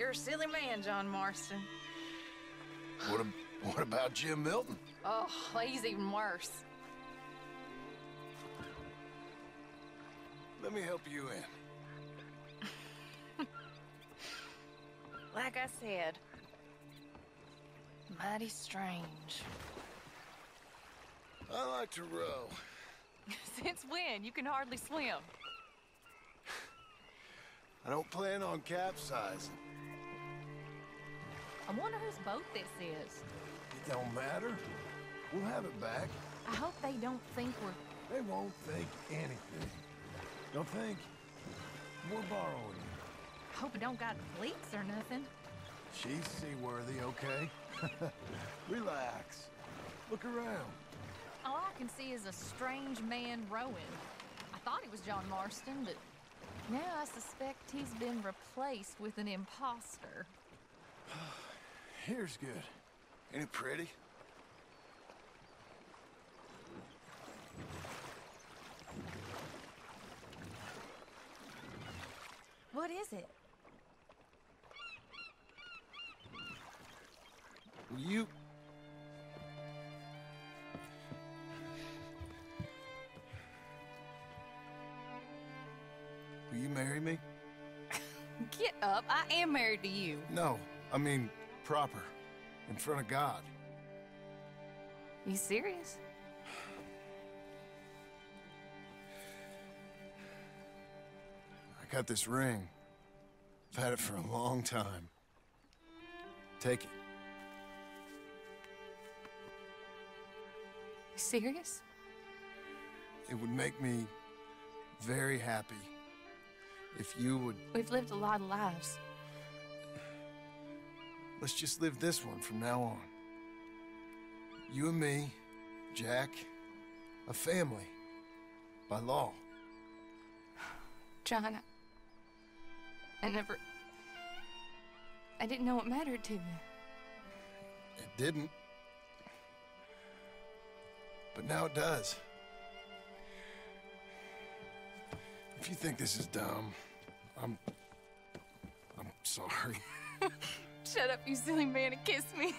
You're a silly man, John Marston. What, ab- what about Jim Milton? Oh, he's even worse. Let me help you in. Like I said, mighty strange. I like to row. Since when? You can hardly swim. I don't plan on capsizing. I wonder whose boat this is. It don't matter. We'll have it back. I hope they don't think we're... They won't think anything. Don't think. We're borrowing it. Hope it don't got leaks or nothing. She's seaworthy, okay? Relax. Look around. All I can see is a strange man rowing. I thought he was John Marston, but now I suspect he's been replaced with an imposter. Here's good. Ain't it pretty? What is it? Will you... Will you marry me? Get up. I am married to you. No, I mean proper. In front of God. You serious? I got this ring. I've had it for a long time. Take it. You serious? It would make me very happy if you would... We've lived a lot of lives. Let's just live this one from now on. You and me, Jack, a family. By law. John, I, I never... I didn't know it mattered to you. It didn't. But now it does. If you think this is dumb, I'm... I'm sorry. Shut up, you silly man, and kiss me.